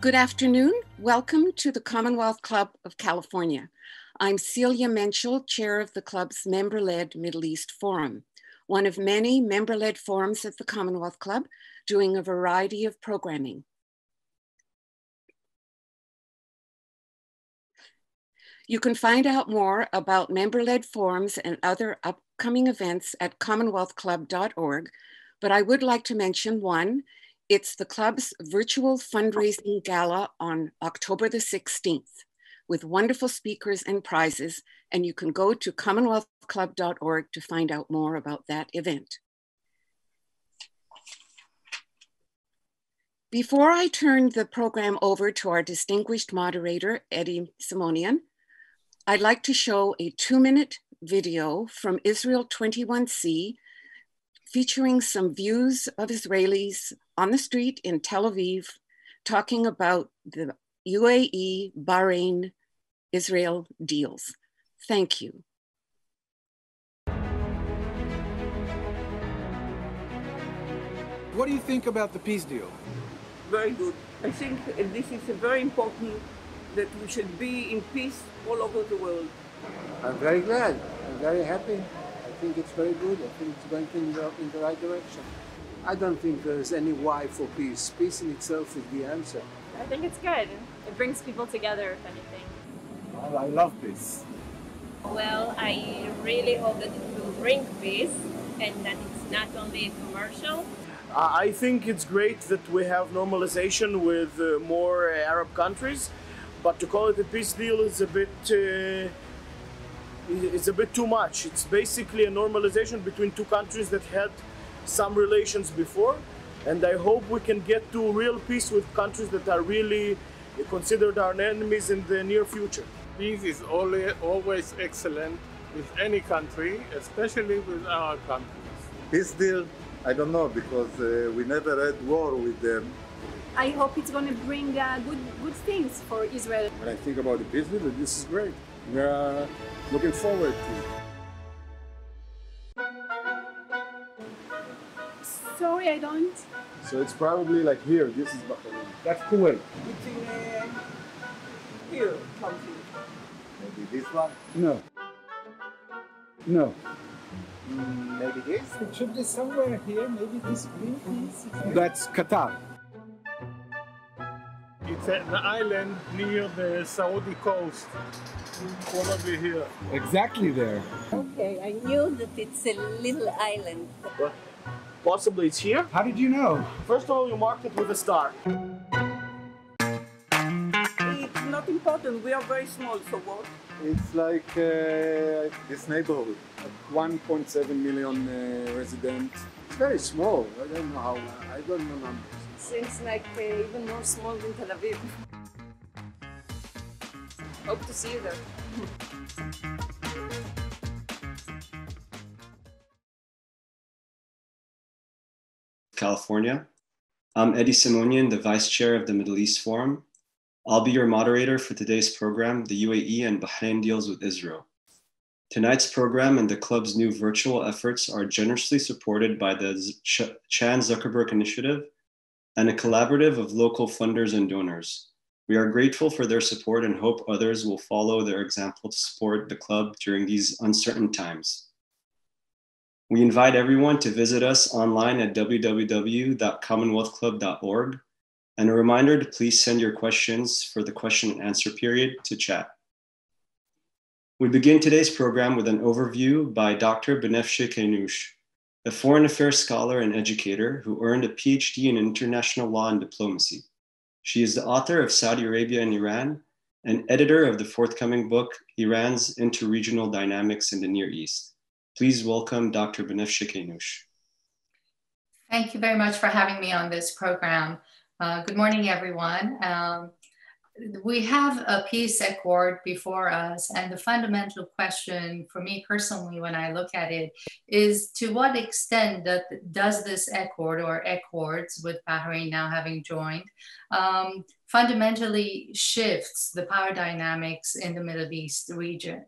Good afternoon. Welcome to the Commonwealth Club of California. I'm Celia Menczel, chair of the club's member led Middle East Forum, one of many member led forums at the Commonwealth Club doing a variety of programming. You can find out more about member led forums and other upcoming events at commonwealthclub.org, but I would like to mention one it's the club's virtual fundraising gala on October the 16th with wonderful speakers and prizes, and you can go to commonwealthclub.org to find out more about that event. Before I turn the program over to our distinguished moderator, Eddy Simonian, I'd like to show a two minute video from Israel 21C featuring some views of Israelis on the street in Tel Aviv talking about the UAE Bahrain Israel deals. Thank you. What do you think about the peace deal? Very good. I think this is very important that we should be in peace all over the world. I'm very glad. I'm very happy I think it's very good. I think it's going in the, in the right direction. I don't think there's any why for peace. Peace in itself is the answer. I think it's good. It brings people together, if anything. Well, I love peace. Well, I really hope that it will bring peace and that it's not only a commercial. I think it's great that we have normalization with uh, more Arab countries, but to call it a peace deal is a bit. Uh, it's a bit too much. It's basically a normalization between two countries that had some relations before. And I hope we can get to real peace with countries that are really considered our enemies in the near future. Peace is always excellent with any country, especially with our countries. Peace deal, I don't know because uh, we never had war with them. I hope it's going to bring uh, good good things for Israel. When I think about the peace deal, this is great. We're looking forward to it. Sorry, I don't. So it's probably like here. This is Bahrain. That's Kuwait. It's in uh, here, something. Maybe this one? No. No. Mm, maybe this? It should be somewhere here. Maybe this green piece. That's Qatar. It's an island near the Saudi coast. Probably here. Exactly there. Okay, I knew that it's a little island. But possibly it's here. How did you know? First of all, you marked it with a star. It's not important. We are very small, so what? It's like uh, this neighborhood, 1.7 million uh, residents. It's very small. I don't know how. I don't know numbers. Seems like uh, even more small than Tel Aviv. Hope to see you there. California. I'm Eddy Simonian, the Vice Chair of the Middle East Forum. I'll be your moderator for today's program, The UAE and Bahrain Deals with Israel. Tonight's program and the club's new virtual efforts are generously supported by the Chan Zuckerberg Initiative and a collaborative of local funders and donors. We are grateful for their support and hope others will follow their example to support the club during these uncertain times. We invite everyone to visit us online at www.commonwealthclub.org and a reminder to please send your questions for the question and answer period to chat. We begin today's program with an overview by Dr. Banafsheh Keynoush, a foreign affairs scholar and educator who earned a PhD in international law and diplomacy. She is the author of Saudi Arabia and Iran and editor of the forthcoming book, Iran's Interregional Dynamics in the Near East. Please welcome Dr. Banafsheh Keynoush. Thank you very much for having me on this program. Uh, good morning, everyone. Um, we have a peace accord before us, and the fundamental question for me personally, when I look at it, is to what extent that does this accord or accords with Bahrain now having joined um, fundamentally shifts the power dynamics in the Middle East region?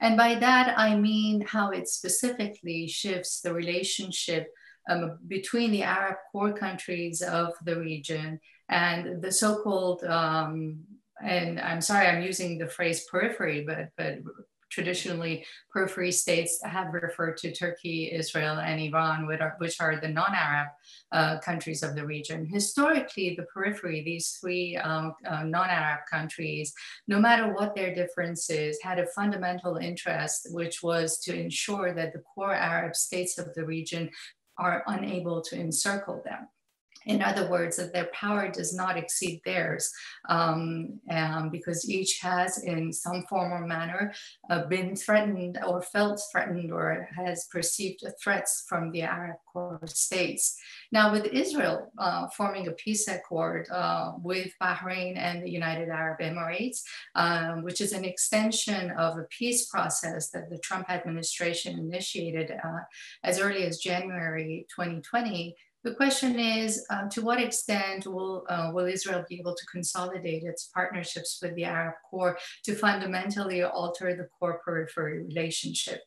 And by that, I mean how it specifically shifts the relationship um, between the Arab core countries of the region And the so-called, um, and I'm sorry, I'm using the phrase periphery, but, but traditionally periphery states have referred to Turkey, Israel, and Iran, which are, the non-Arab uh, countries of the region. Historically, the periphery, these three um, uh, non-Arab countries, no matter what their differences, had a fundamental interest, which was to ensure that the core Arab states of the region are unable to encircle them in other words, that their power does not exceed theirs um, um, because each has, in some form or manner, uh, been threatened or felt threatened or has perceived threats from the Arab core states. Now, with Israel uh, forming a peace accord uh, with Bahrain and the United Arab Emirates, um, which is an extension of a peace process that the Trump administration initiated uh, as early as January 2020. The question is, uh, to what extent will, uh, will Israel be able to consolidate its partnerships with the Arab core to fundamentally alter the core periphery relationship?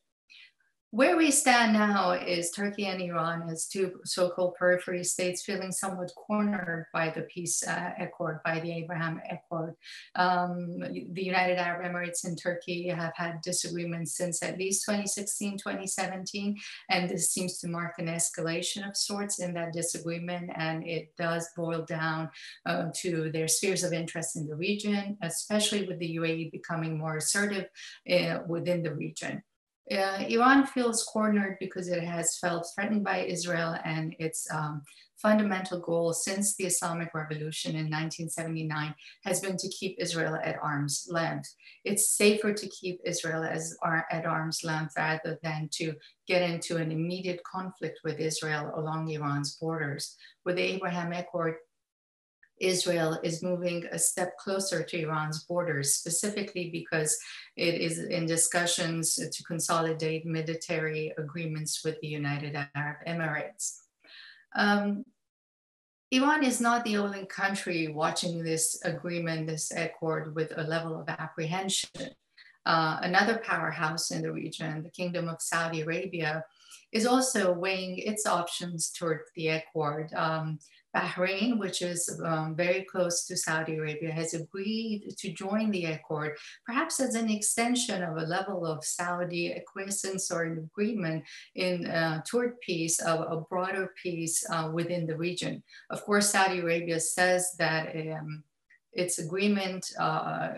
Where we stand now is Turkey and Iran as two so-called periphery states feeling somewhat cornered by the peace uh, accord, by the Abraham Accord. Um, the United Arab Emirates and Turkey have had disagreements since at least 2016, 2017, and this seems to mark an escalation of sorts in that disagreement, and it does boil down uh, to their spheres of interest in the region, especially with the UAE becoming more assertive uh, within the region. Uh, Iran feels cornered because it has felt threatened by Israel and its um, fundamental goal since the Islamic Revolution in 1979 has been to keep Israel at arm's length. It's safer to keep Israel as at arm's length rather than to get into an immediate conflict with Israel along Iran's borders. With the Abraham Accord, Israel is moving a step closer to Iran's borders, specifically because it is in discussions to consolidate military agreements with the United Arab Emirates. Um, Iran is not the only country watching this agreement, this accord, with a level of apprehension. Uh, another powerhouse in the region, the Kingdom of Saudi Arabia, is also weighing its options toward the accord. Um, Bahrain, which is um, very close to Saudi Arabia, has agreed to join the accord, perhaps as an extension of a level of Saudi acquiescence or an agreement in uh, toward peace, of a broader peace uh, within the region. Of course, Saudi Arabia says that um, its agreement uh,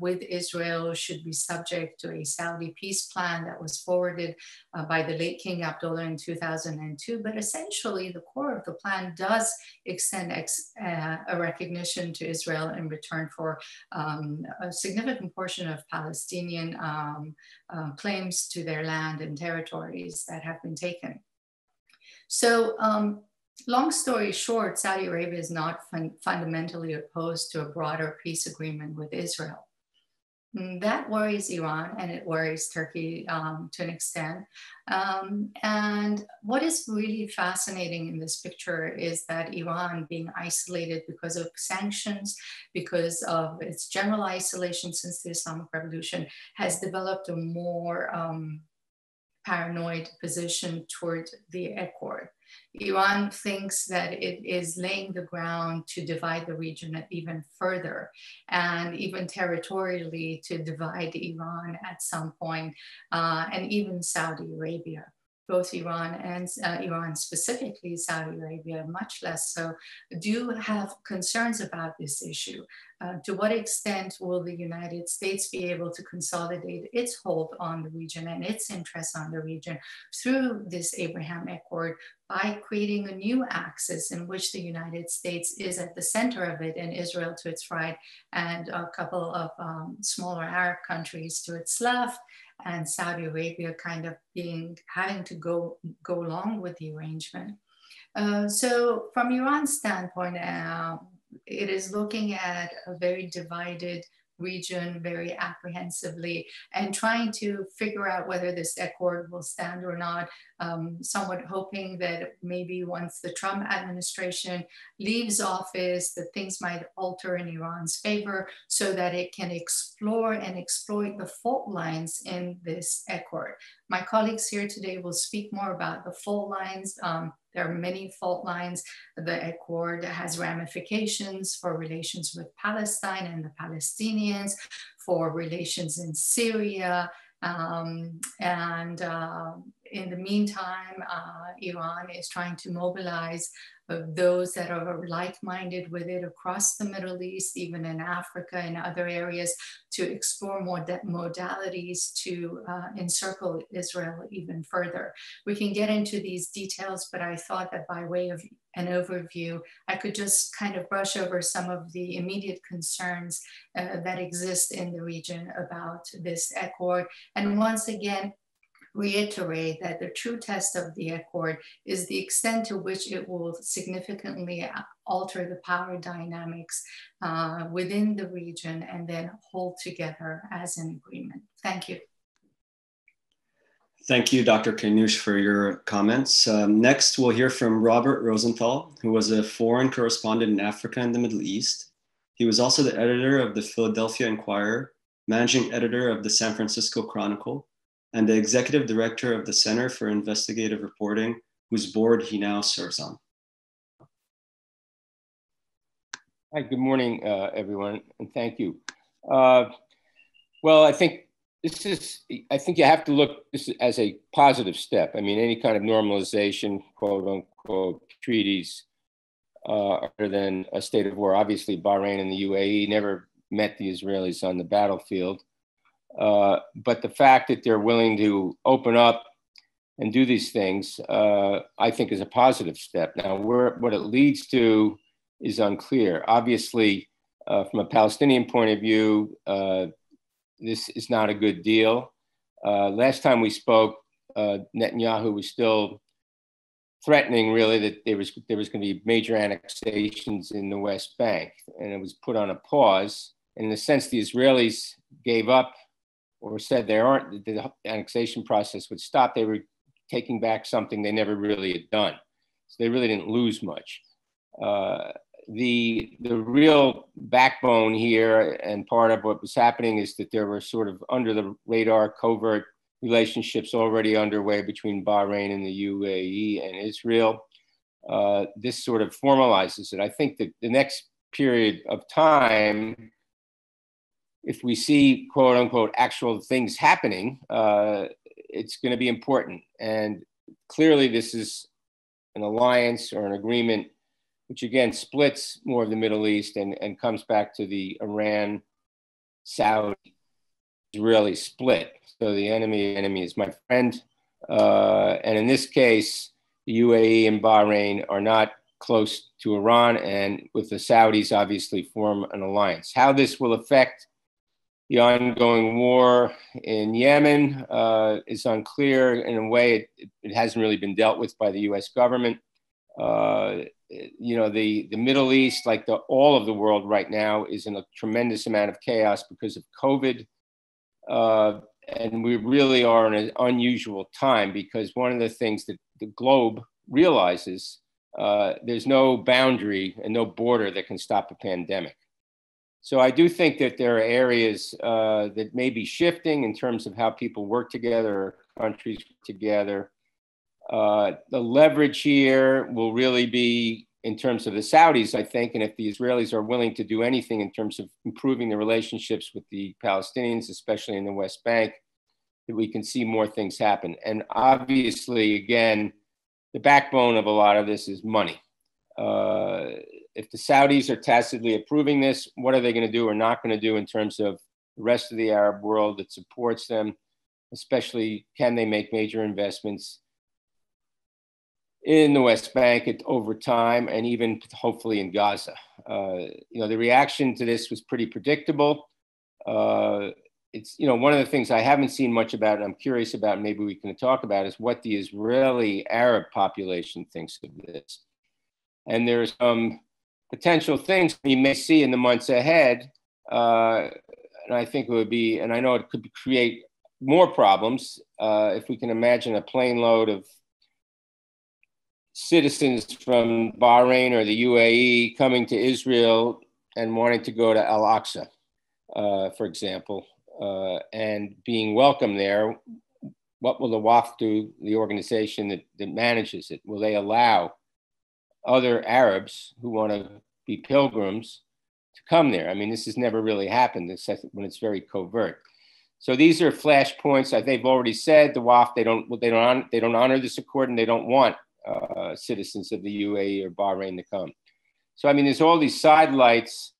with Israel should be subject to a Saudi peace plan that was forwarded uh, by the late King Abdullah in 2002. But essentially, the core of the plan does extend ex, uh, a recognition to Israel in return for um, a significant portion of Palestinian um, uh, claims to their land and territories that have been taken. So um, long story short, Saudi Arabia is not fun fundamentally opposed to a broader peace agreement with Israel. Mm, that worries Iran and it worries Turkey um, to an extent. Um, and what is really fascinating in this picture is that Iran, being isolated because of sanctions, because of its general isolation since the Islamic Revolution, has developed a more um, paranoid position toward the accord. Iran thinks that it is laying the ground to divide the region even further and even territorially to divide Iran at some point, uh, and even Saudi Arabia both Iran and uh, Iran specifically, Saudi Arabia much less so, do you have concerns about this issue. Uh, to what extent will the United States be able to consolidate its hold on the region and its interests on the region through this Abraham Accord by creating a new axis in which the United States is at the center of it and Israel to its right and a couple of um, smaller Arab countries to its left and Saudi Arabia kind of being having to go go along with the arrangement. Uh, so from Iran's standpoint, uh, it is looking at a very divided region very apprehensively and trying to figure out whether this accord will stand or not. Um, somewhat hoping that maybe once the Trump administration leaves office, that things might alter in Iran's favor so that it can explore and exploit the fault lines in this accord. My colleagues here today will speak more about the fault lines. Um, there are many fault lines. The Accord has ramifications for relations with Palestine and the Palestinians, for relations in Syria, um, and uh, in the meantime, uh, Iran is trying to mobilize of those that are like-minded with it across the Middle East, even in Africa and other areas, to explore more modalities to uh, encircle Israel even further. We can get into these details, but I thought that by way of an overview, I could just kind of brush over some of the immediate concerns uh, that exist in the region about this accord. And once again, reiterate that the true test of the accord is the extent to which it will significantly alter the power dynamics uh, within the region and then hold together as an agreement. Thank you. Thank you, Dr. Keynoush, for your comments. Um, next, we'll hear from Robert Rosenthal, who was a foreign correspondent in Africa and the Middle East. He was also the editor of the Philadelphia Inquirer, managing editor of the San Francisco Chronicle, and the executive director of the Center for Investigative Reporting, whose board he now serves on. Hi, good morning, uh, everyone, and thank you. Uh, well, I think this is, I think you have to look this as a positive step. I mean, any kind of normalization, quote unquote, treaties uh, other than a state of war. Obviously, Bahrain and the UAE never met the Israelis on the battlefield. Uh, but the fact that they're willing to open up and do these things, uh, I think, is a positive step. Now, where, what it leads to is unclear. Obviously, uh, from a Palestinian point of view, uh, this is not a good deal. Uh, last time we spoke, Netanyahu was still threatening, really, that there was there was going to be major annexations in the West Bank, and it was put on a pause. In a sense, the Israelis gave up or said there aren't the annexation process would stop, they were taking back something they never really had done. So they really didn't lose much. Uh, the the real backbone here and part of what was happening is that there were sort of under the radar covert relationships already underway between Bahrain and the UAE and Israel. Uh, this sort of formalizes it. I think that the next period of time if we see quote unquote actual things happening, uh, it's going to be important. And clearly, this is an alliance or an agreement which again splits more of the Middle East and, and comes back to the Iran Saudi Israeli split. So the enemy enemy is my friend. Uh, and in this case, the UAE and Bahrain are not close to Iran, and with the Saudis, obviously form an alliance. How this will affect the ongoing war in Yemen uh, is unclear. In a way, it, it, hasn't really been dealt with by the U.S. government. Uh, you know, the, the Middle East, like the, all of the world right now, is in a tremendous amount of chaos because of COVID. Uh, and we really are in an unusual time because one of the things that the globe realizes uh, there's no boundary and no border that can stop a pandemic. So I do think that there are areas uh, that may be shifting in terms of how people work together, countries together. Uh, the leverage here will really be in terms of the Saudis, I think, and if the Israelis are willing to do anything in terms of improving the relationships with the Palestinians, especially in the West Bank, that we can see more things happen. And obviously, again, the backbone of a lot of this is money. Uh, if the Saudis are tacitly approving this, what are they going to do or not going to do in terms of the rest of the Arab world that supports them? Especially, can they make major investments in the West Bank at, over time and even hopefully in Gaza? Uh, you know, the reaction to this was pretty predictable. Uh, it's you know one of the things I haven't seen much about, and I'm curious about. Maybe we can talk about is what the Israeli Arab population thinks of this. And there's some potential things we may see in the months ahead. Uh, and I think it would be, and I know it could create more problems uh, if we can imagine a plane load of citizens from Bahrain or the UAE coming to Israel and wanting to go to Al Aqsa, uh, for example, uh, and being welcome there what will the Waqf do, the organization that, that manages it? Will they allow other Arabs who want to be pilgrims to come there? I mean, this has never really happened when it's very covert. So these are flashpoints. They've already said the Waqf they don't they don't honor, they don't honor this accord and they don't want uh, citizens of the UAE or Bahrain to come. So I mean, there's all these sidelights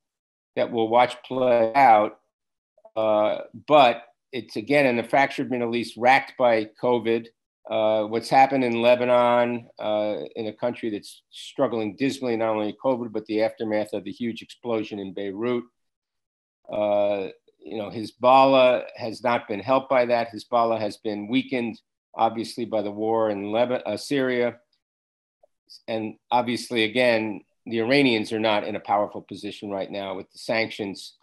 that we'll watch play out, uh, but it's again in a fractured Middle East racked by COVID. Uh, what's happened in Lebanon, uh, in a country that's struggling dismally, not only COVID, but the aftermath of the huge explosion in Beirut. Uh, you know, Hezbollah has not been helped by that. Hezbollah has been weakened, obviously, by the war in Lebanon, uh, Syria. And obviously, again, the Iranians are not in a powerful position right now with the sanctions,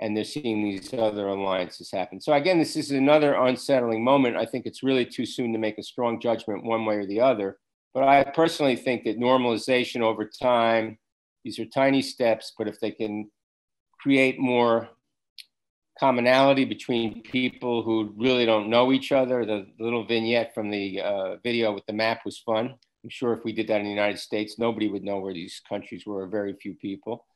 and they're seeing these other alliances happen. So, again, this is another unsettling moment. I think it's really too soon to make a strong judgment one way or the other. But I personally think that normalization over time, these are tiny steps, but if they can create more commonality between people who really don't know each other. The, little vignette from the uh, video with the map was fun. I'm sure if we did that in the United States, nobody would know where these countries were, very few people.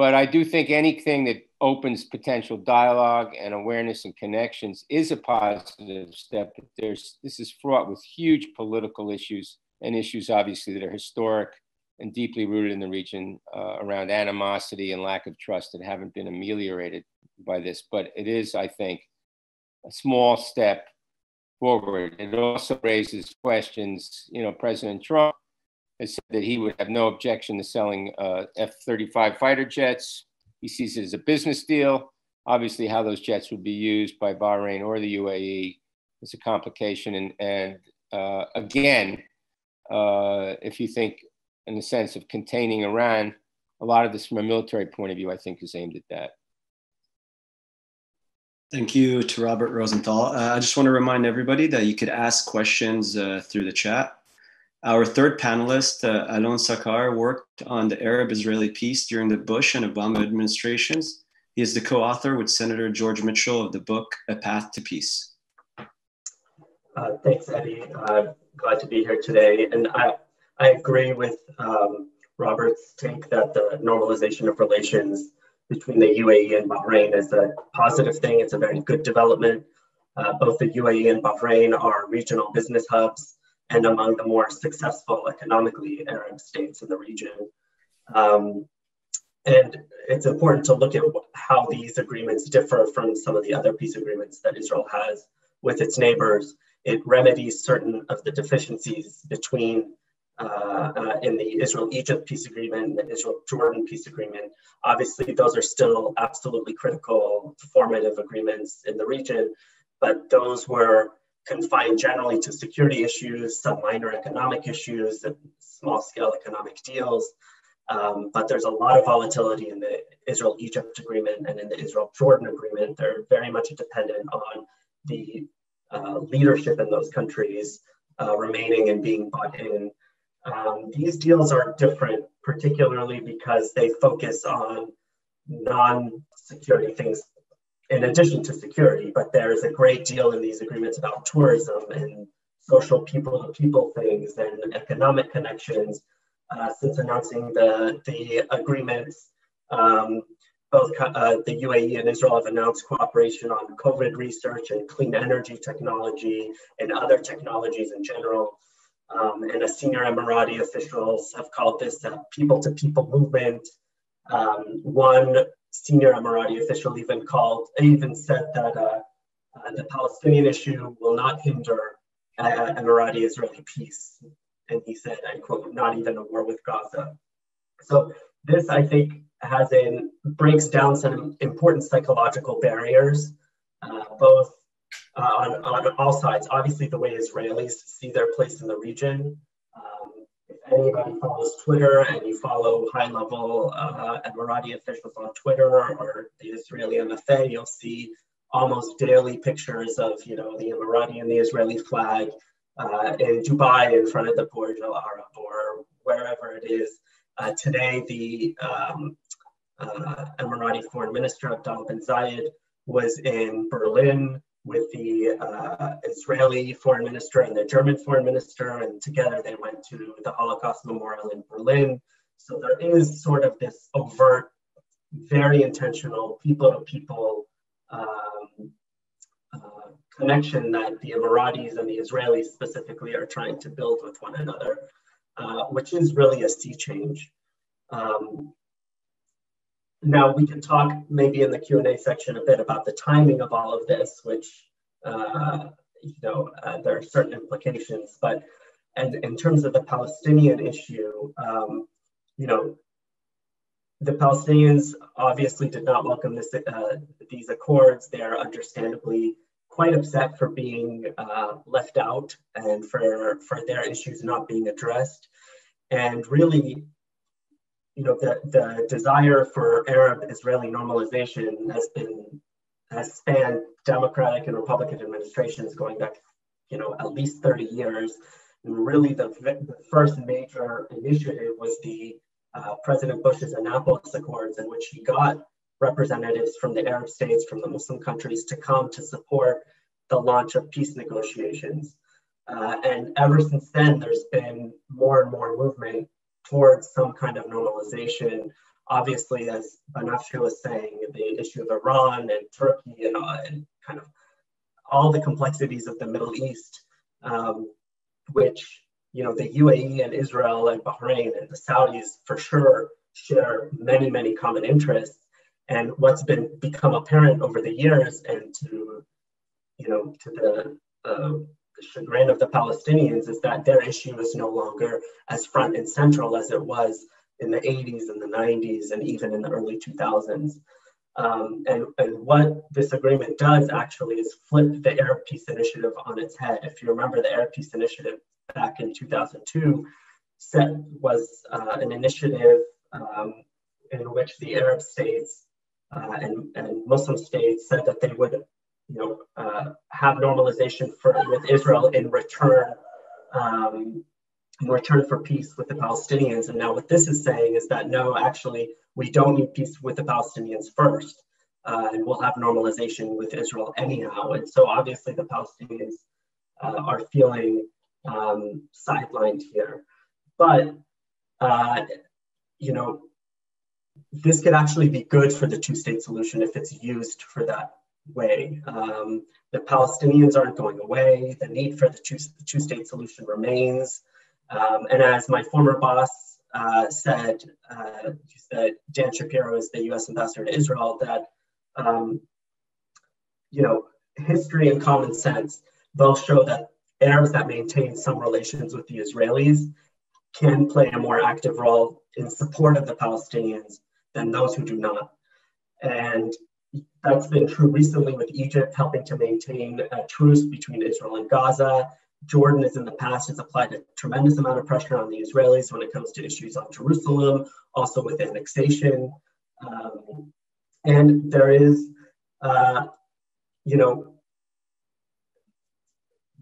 But I do think anything that opens potential dialogue and awareness and connections is a positive step. But There's, this is fraught with huge political issues and issues, obviously, that are historic and deeply rooted in the region uh, around animosity and lack of trust that haven't been ameliorated by this, but it is, I think, a small step forward. It also raises questions. You know, President Trump has said that he would have no objection to selling uh, F 35 fighter jets. He sees it as a business deal. Obviously, how those jets would be used by Bahrain or the UAE is a complication. And, and uh, again, uh, if you think in the sense of containing Iran, a lot of this from a military point of view, I think, is aimed at that. Thank you to Robert Rosenthal. Uh, I just want to remind everybody that you could ask questions uh, through the chat. Our third panelist, uh, Alon Sachar, worked on the Arab-Israeli peace during the Bush and Obama administrations. He is the co-author with Senator George Mitchell of the book, A Path to Peace. Uh, thanks, Eddy. Uh, glad to be here today. And I, I agree with um, Robert's take that the normalization of relations between the UAE and Bahrain is a positive thing. It's a very good development. Uh, both the UAE and Bahrain are regional business hubs and among the more successful economically Arab states in the region. Um, and it's important to look at how these agreements differ from some of the other peace agreements that Israel has with its neighbors. It remedies certain of the deficiencies between uh, uh, in the Israel-Egypt peace agreement, and the Israel-Jordan peace agreement. Obviously, those are still absolutely critical formative agreements in the region, but those were confined generally to security issues, some minor economic issues, and small-scale economic deals. Um, but there's a lot of volatility in the Israel-Egypt agreement and in the Israel-Jordan agreement. They're very much dependent on the uh, leadership in those countries uh, remaining and being bought in um, these deals are different, particularly because they focus on non-security things in addition to security, but there is a great deal in these agreements about tourism and social people-to-people things and economic connections. Uh, since announcing the, the agreements, um, both uh, the UAE and Israel have announced cooperation on COVID research and clean energy technology and other technologies in general um, and a senior Emirati officials have called this a people-to-people movement. Um, one senior Emirati official even called, even said that uh, uh, the Palestinian issue will not hinder uh, Emirati-Israeli peace. And he said, I quote, not even a war with Gaza. So this, I think, has in breaks down some important psychological barriers, uh, both uh, on, on all sides. Obviously, the way Israelis see their place in the region. Anybody follows Twitter? And you follow high level uh, Emirati officials on Twitter? Or the Israeli MFA, you'll see almost daily pictures of you know the Emirati and the Israeli flag uh, in Dubai in front of the Burj Al Arab or wherever it is. Uh, today, the um, uh, Emirati Foreign Minister Abdullah bin Zayed was in Berlin with the uh, Israeli foreign minister and the German foreign minister, and together they went to the Holocaust Memorial in Berlin. So there is sort of this overt, very intentional people to people connection that the Emiratis and the Israelis specifically are trying to build with one another, uh, which is really a sea change. Um, now we can talk maybe in the Q&A section a bit about the timing of all of this, which, uh, you know, uh, there are certain implications, but and in terms of the Palestinian issue, um, you know, the Palestinians obviously did not welcome this, uh, these accords. They are understandably quite upset for being uh, left out and for, for their issues not being addressed. And really, you know, the, the desire for Arab-Israeli normalization has been, has spanned Democratic and Republican administrations going back, you know, at least 30 years. And really the, the first major initiative was the uh, President Bush's Annapolis Accords in which he got representatives from the Arab states, from the Muslim countries to come to support the launch of peace negotiations. Uh, and ever since then, there's been more and more movement towards some kind of normalization. Obviously, as Banafsheh was saying, the issue of Iran and Turkey and, uh, and kind of all the complexities of the Middle East, um, which you know the UAE and Israel and Bahrain and the Saudis for sure share many many common interests. And what's been become apparent over the years, and to you know to the uh, chagrin of the Palestinians is that their issue is no longer as front and central as it was in the 80s and the 90s and even in the early 2000s. Um, and, and what this agreement does actually is flip the Arab Peace Initiative on its head. If you remember, the Arab Peace Initiative back in 2002 set, was uh, an initiative um, in which the Arab states uh, and, and Muslim states said that they would you know, uh, have normalization for, with Israel in return, um, in return for peace with the Palestinians. And now what this is saying is that no, actually, we don't need peace with the Palestinians first, uh, and we'll have normalization with Israel anyhow. And so obviously the Palestinians uh, are feeling um, sidelined here. But, uh, you know, this could actually be good for the two-state solution if it's used for that way. Um, the Palestinians aren't going away. The need for the two, two state solution remains. Um, and as my former boss uh, said, uh, Dan Shapiro is the US ambassador to Israel, that, um, you know, history and common sense both show that Arabs that maintain some relations with the Israelis can play a more active role in support of the Palestinians than those who do not. And that's been true recently with Egypt helping to maintain a truce between Israel and Gaza. Jordan has in the past has applied a tremendous amount of pressure on the Israelis when it comes to issues on Jerusalem, also with annexation. Um, and there is, uh, you know,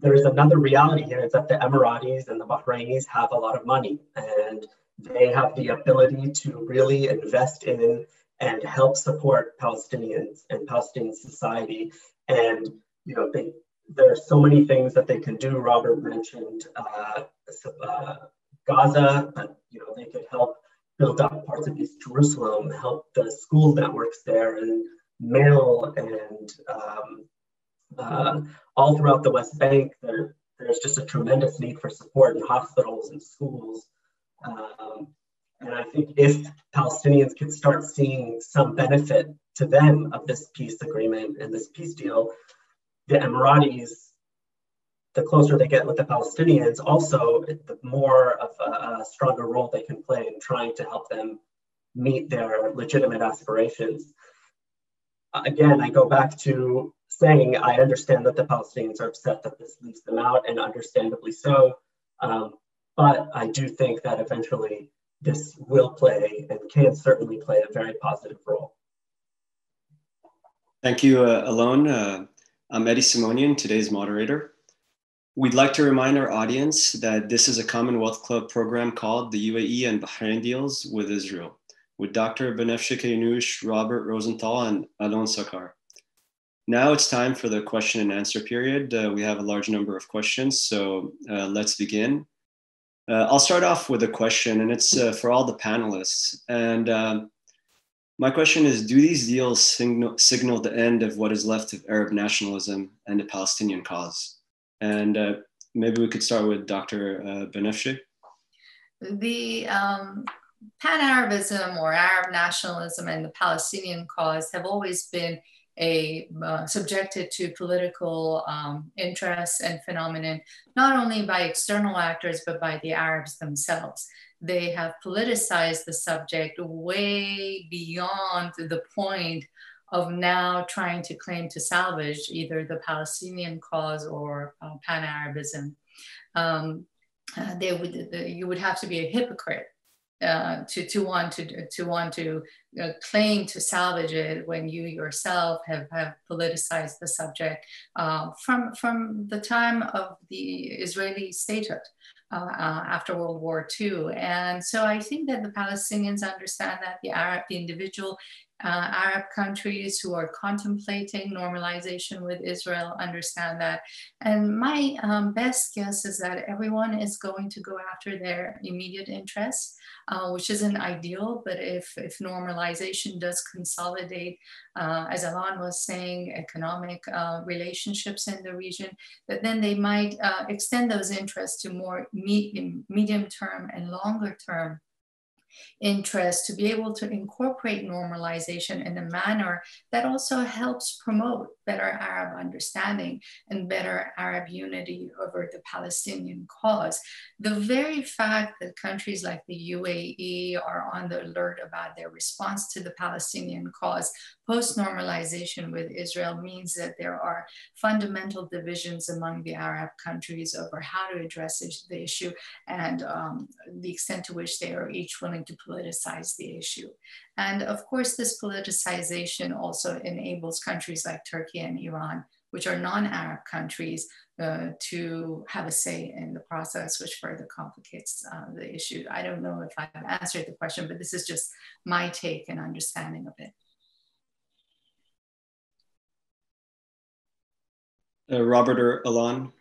there is another reality here is that the Emiratis and the Bahrainis have a lot of money and they have the ability to really invest in and help support Palestinians and Palestinian society. And you know, they, there are so many things that they can do. Robert mentioned uh, uh, Gaza, but you know, they could help build up parts of East Jerusalem, help the school networks there, and mail and um, uh, all throughout the West Bank. There, there's just a tremendous need for support in hospitals and schools. Um, and I think if Palestinians could start seeing some benefit to them of this peace agreement and this peace deal, the Emiratis, the closer they get with the Palestinians, also the more of a, a stronger role they can play in trying to help them meet their legitimate aspirations. Again, I go back to saying I understand that the Palestinians are upset that this leaves them out, and understandably so. Um, but I do think that eventually this will play and can certainly play a very positive role. Thank you, uh, Alon. Uh, I'm Eddy Simonian, today's moderator. We'd like to remind our audience that this is a Commonwealth Club program called the UAE and Bahrain Deals with Israel, with Dr. Banafsheh Keynoush, Robert Rosenthal, and Alon Sachar. Now it's time for the question and answer period. Uh, we have a large number of questions, so uh, let's begin. Uh, I'll start off with a question, and it's uh, for all the panelists. And um, my question is Do these deals signal, signal the end of what is left of Arab nationalism and the Palestinian cause? And uh, maybe we could start with Dr. Uh, Banafsheh. The um, Pan Arabism or Arab nationalism and the Palestinian cause have always been a uh, subjected to political um, interests and phenomenon, not only by external actors, but by the Arabs themselves. They have politicized the subject way beyond the point of now trying to claim to salvage either the Palestinian cause or uh, Pan Arabism. Um, uh, they would, you would have to be a hypocrite uh, to, to want to to want to uh, claim to salvage it when you yourself have, have politicized the subject uh, from from the time of the Israeli statehood uh, uh, after World War II. And so I think that the Palestinians understand that the Arab, the individual uh, Arab countries who are contemplating normalization with Israel understand that. And my um, best guess is that everyone is going to go after their immediate interests, uh, which isn't ideal. But if, if normalization does consolidate, uh, as Alon was saying, economic uh, relationships in the region, that then they might uh, extend those interests to more medium, medium term and longer term interest to be able to incorporate normalization in a manner that also helps promote better Arab understanding and better Arab unity over the Palestinian cause. The very fact that countries like the UAE are on the alert about their response to the Palestinian cause post normalization with Israel means that there are fundamental divisions among the Arab countries over how to address the issue and um, the extent to which they are each willing to politicize the issue. And of course, this politicization also enables countries like Turkey and Iran, which are non-Arab countries, uh, to have a say in the process, which further complicates uh, the issue. I don't know if I've answered the question, but this is just my take and understanding of it. Uh, Robert or Alon?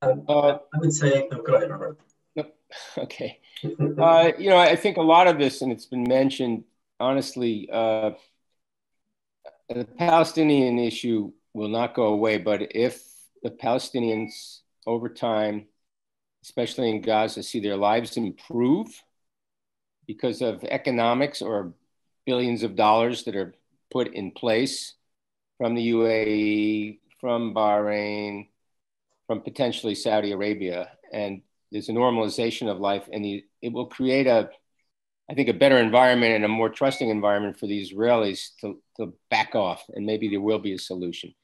Um, uh, I would say, oh, go ahead, Robert. Okay. Uh, you know, I think a lot of this, and it's been mentioned, honestly, uh, the Palestinian issue will not go away. But if the Palestinians over time, especially in Gaza, see their lives improve because of economics or billions of dollars that are put in place from the UAE, from Bahrain, from potentially Saudi Arabia, and there's a normalization of life, and the, it will create a, I think, a better environment and a more trusting environment for the Israelis to, to back off, and maybe there will be a solution.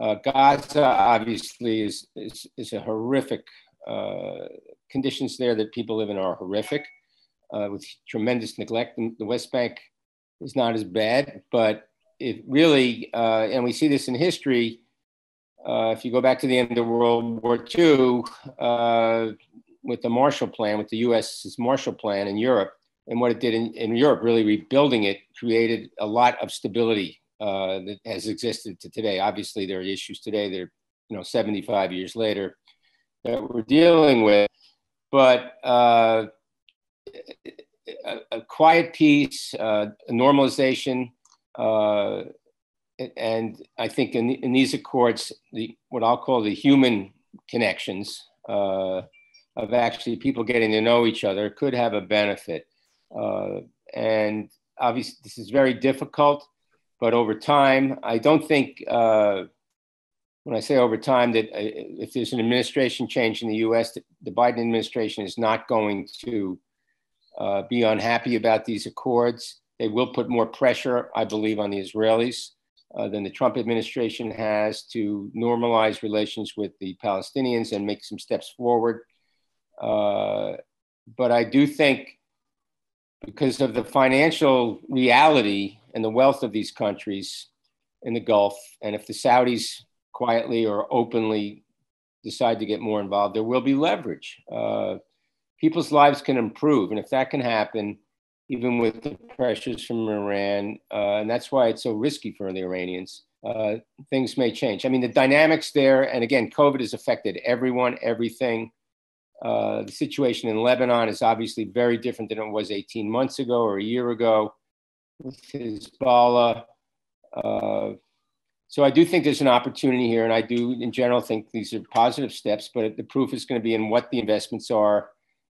Uh, Gaza obviously is, is, is a horrific uh, conditions there that people live in are horrific uh, with tremendous neglect. The West Bank is not as bad, but it really, uh, and we see this in history, uh, if you go back to the end of World War II, uh, with the Marshall Plan, with the US's Marshall Plan in Europe, and what it did in, in Europe, really rebuilding it, created a lot of stability uh, that has existed to today. Obviously, there are issues today that are, you know, 75 years later that we're dealing with, but uh, a, a, quiet peace, uh, a normalization, uh, and I think in, in these accords, the what I'll call the human connections uh, of actually people getting to know each other could have a benefit. Uh, and obviously, this is very difficult, but over time, I don't think, uh, when I say over time, that uh, if there's an administration change in the US, the Biden administration is not going to uh, be unhappy about these accords. They will put more pressure, I believe, on the Israelis. Uh, than the Trump administration has to normalize relations with the Palestinians and make some steps forward. Uh, but I do think because of the financial reality and the wealth of these countries in the Gulf, and if the Saudis quietly or openly decide to get more involved, there will be leverage. Uh, people's lives can improve. And if that can happen, even with the pressures from Iran, uh, and that's why it's so risky for the Iranians, uh, things may change. I mean, the dynamics there, and again, COVID has affected everyone, everything. Uh, the situation in Lebanon is obviously very different than it was 18 months ago or a year ago with Hezbollah. Uh, so I do think there's an opportunity here, and I do, in general, think these are positive steps. But the proof is going to be in what the investments are,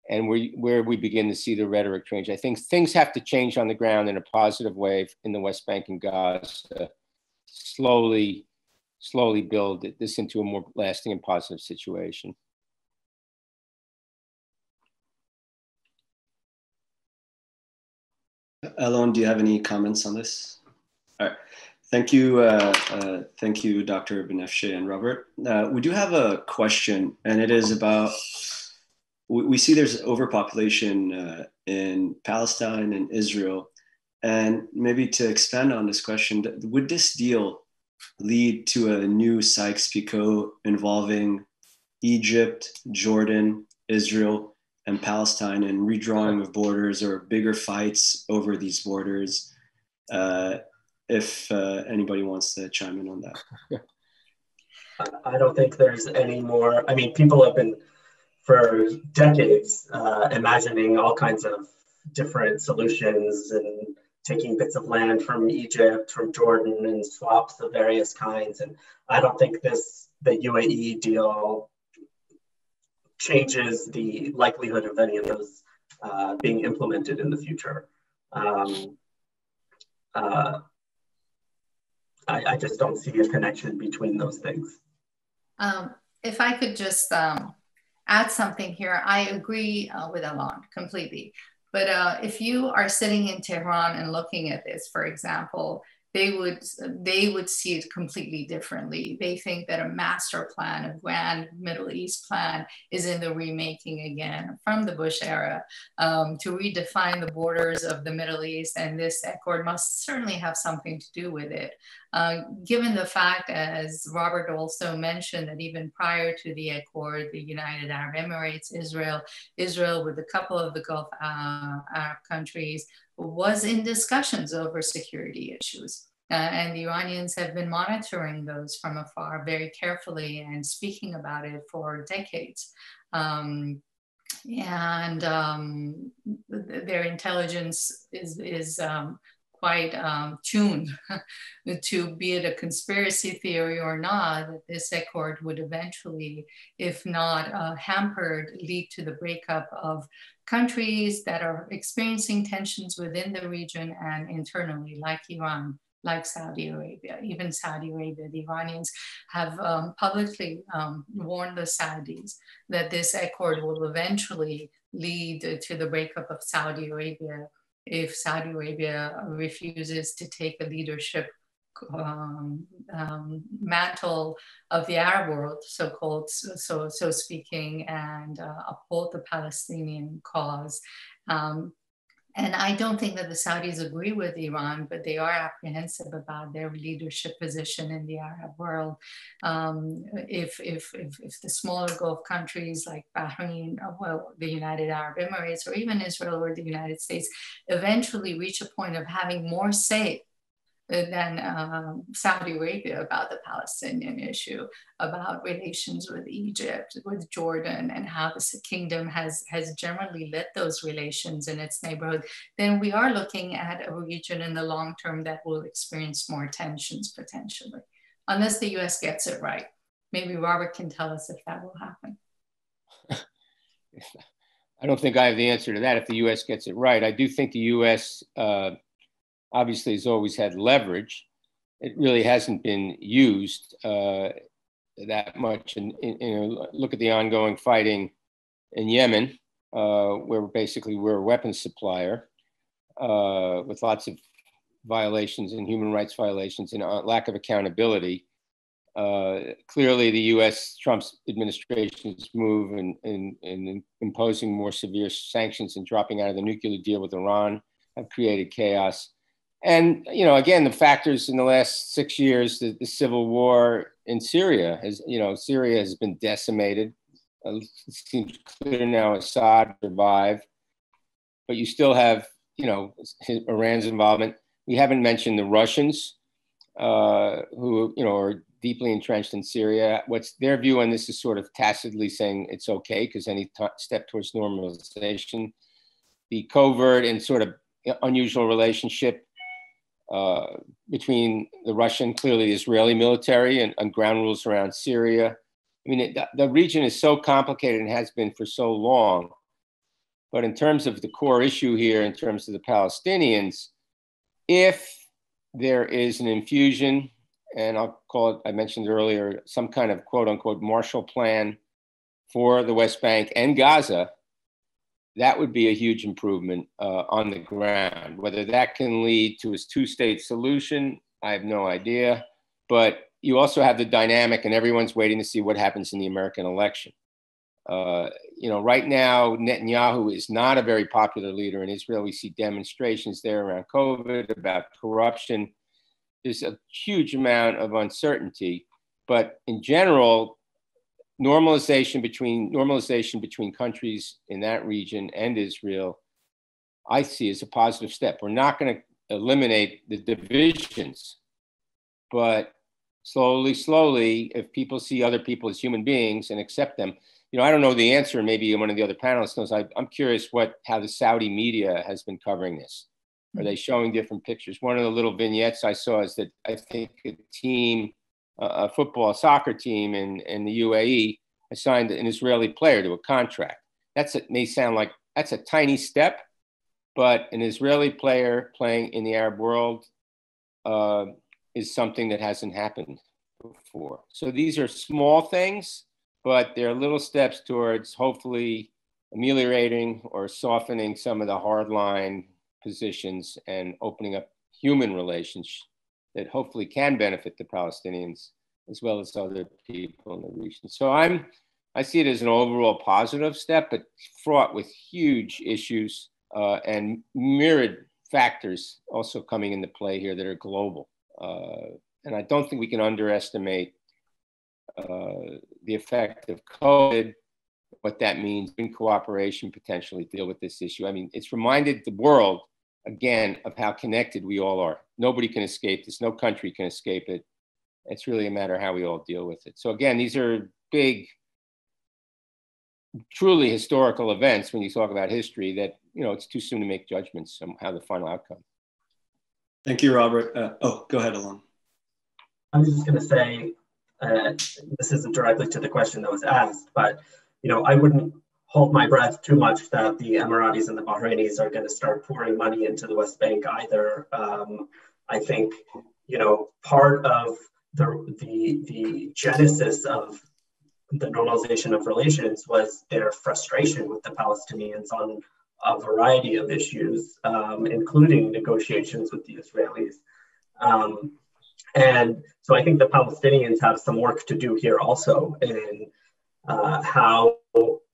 and where where we begin to see the rhetoric change. I think things have to change on the ground in a positive way in the West Bank and Gaza. Slowly, slowly build this into a more lasting and positive situation. Alon, do you have any comments on this? All right. Thank you, uh, uh, thank you, Dr. Banafsheh and Robert. Uh, we do have a question, and it is about we, we see there's overpopulation uh, in Palestine and Israel, and maybe to expand on this question, would this deal lead to a new Sykes-Picot involving Egypt, Jordan, Israel, and Palestine, and redrawing of borders or bigger fights over these borders? Uh, if uh, anybody wants to chime in on that. I don't think there's any more. I mean, people have been for decades uh, imagining all kinds of different solutions and taking bits of land from Egypt, from Jordan, and swaps of various kinds. And I don't think this the UAE deal changes the likelihood of any of those uh, being implemented in the future. Um, uh, I, I just don't see a connection between those things. Um, if I could just um, add something here, I agree uh, with Alon completely. But uh, if you are sitting in Tehran and looking at this, for example, they would they would see it completely differently. They think that a master plan, a grand Middle East plan, is in the remaking again from the Bush era um, to redefine the borders of the Middle East, and this accord must certainly have something to do with it. Uh, given the fact, as Robert also mentioned, that even prior to the accord, the United Arab Emirates, Israel, Israel with a couple of the Gulf uh, Arab countries was in discussions over security issues. Uh, and the Iranians have been monitoring those from afar very carefully and speaking about it for decades. Um, and um, their intelligence is, is um, quite um, tuned to be it a conspiracy theory or not, that this accord would eventually, if not uh, hampered, lead to the breakup of countries that are experiencing tensions within the region and internally, like Iran, like Saudi Arabia. Even Saudi Arabia, the Iranians have um, publicly um, warned the Saudis that this accord will eventually lead to the breakup of Saudi Arabia if Saudi Arabia refuses to take a leadership um, um, mantle of the Arab world, so-called, so so speaking, and uh, uphold the Palestinian cause. Um, and I don't think that the Saudis agree with Iran, but they are apprehensive about their leadership position in the Arab world. Um, if, if, if, if, the smaller Gulf countries like Bahrain, uh, well, the United Arab Emirates, or even Israel or the United States eventually reach a point of having more say than um, Saudi Arabia about the Palestinian issue, about relations with Egypt, with Jordan, and how the kingdom has, has generally led those relations in its neighborhood, then we are looking at a region in the long term that will experience more tensions potentially, unless the US gets it right. Maybe Robert can tell us if that will happen. I don't think I have the answer to that if the US gets it right. I do think the US. Uh, obviously has always had leverage. It really hasn't been used uh, that much. And you know, look at the ongoing fighting in Yemen, uh, where basically we're a weapons supplier uh, with lots of violations and human rights violations and uh, lack of accountability. Uh, clearly, the U.S. Trump's administration's move in, in, in imposing more severe sanctions and dropping out of the nuclear deal with Iran have created chaos and you know, again, the factors in the last six years, the, the civil war in Syria has, you know, Syria has been decimated. It seems clear now Assad survived, but you still have, you know, Iran's involvement. We haven't mentioned the Russians. uh, who you know are deeply entrenched in Syria. What's their view on this is sort of tacitly saying it's okay because any t- step towards normalization, the covert and sort of unusual relationship uh, between the Russian, clearly Israeli military and, and ground rules around Syria. I mean, it, the region is so complicated and has been for so long. But in terms of the core issue here, in terms of the Palestinians, if there is an infusion, and I'll call it, I mentioned earlier, some kind of quote unquote Marshall Plan for the West Bank and Gaza, that would be a huge improvement uh, on the ground. Whether that can lead to a two state solution, I have no idea. But you also have the dynamic, and everyone's waiting to see what happens in the American election. Uh, you know, right now, Netanyahu is not a very popular leader in Israel. We see demonstrations there around COVID, about corruption. There's a huge amount of uncertainty. But in general, normalization between normalization between countries in that region and Israel, I see as a positive step. We're not going to eliminate the divisions, but slowly, slowly, if people see other people as human beings and accept them, you know, I don't know the answer. Maybe one of the other panelists knows. I, am curious what how the Saudi media has been covering this. Are they showing different pictures? One of the little vignettes I saw is that I think a team a football a soccer team in, in the UAE assigned an Israeli player to a contract. That's it may sound like that's a tiny step, but an Israeli player playing in the Arab world uh, is something that hasn't happened before. So these are small things, but they're little steps towards hopefully ameliorating or softening some of the hardline positions and opening up human relations that hopefully can benefit the Palestinians as well as other people in the region. So I'm, I see it as an overall positive step, but fraught with huge issues uh, and myriad factors also coming into play here that are global. Uh, and I don't think we can underestimate uh, the effect of COVID, what that means in cooperation, potentially deal with this issue. I mean, it's reminded the world again of how connected we all are. Nobody can escape this. No country can escape it. It's really a matter how we all deal with it. So again, these are big, truly historical events when you talk about history that, you know, it's too soon to make judgments on how the final outcome. Thank you, Robert. Uh, oh, go ahead, Alon. I was just going to say, uh, this isn't directly to the question that was asked, but, you know, I wouldn't hold my breath too much that the Emiratis and the Bahrainis are going to start pouring money into the West Bank either. Um, I think, you know, part of the, the, the genesis of the normalization of relations was their frustration with the Palestinians on a variety of issues, um, including negotiations with the Israelis. Um, and so I think the Palestinians have some work to do here also in uh, how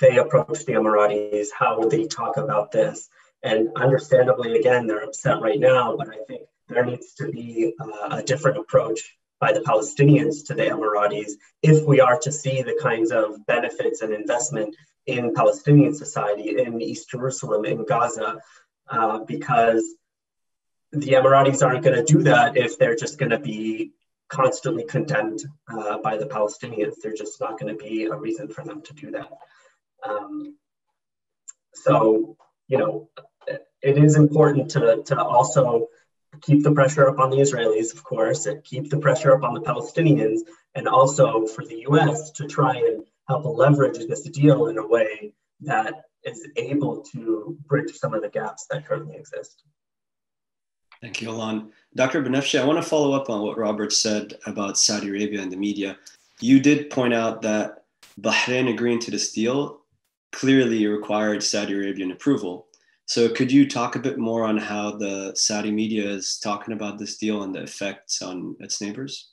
they approach the Emiratis, how they talk about this. And understandably, again, they're upset right now, but I think there needs to be uh, a different approach by the Palestinians to the Emiratis if we are to see the kinds of benefits and investment in Palestinian society in East Jerusalem, in Gaza, uh, because the Emiratis aren't going to do that if they're just going to be constantly condemned uh, by the Palestinians. There's just not going to be a reason for them to do that. Um, so, you know, it is important to, to also keep the pressure up on the Israelis, of course, and keep the pressure up on the Palestinians, and also for the US to try and help leverage this deal in a way that is able to bridge some of the gaps that currently exist. Thank you, Alon. Dr. Banafsheh, I want to follow up on what Robert said about Saudi Arabia and the media. You did point out that Bahrain agreeing to this deal clearly required Saudi Arabian approval. So, could you talk a bit more on how the Saudi media is talking about this deal and the effects on its neighbors?